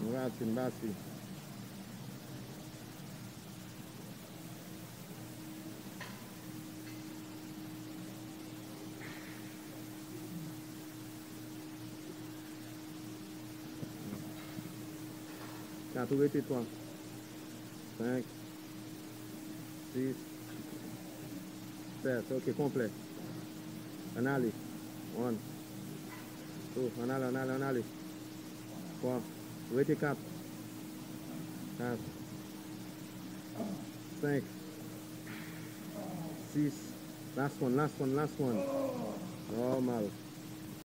Murasi Mbasi. T'as trouvé tes points. 5, 6, 7, ok, complet. En allez. 1, 2, en allez, allez, en 3, Wake up. cup. Thanks. Six. Last one, last one, last one. Normal.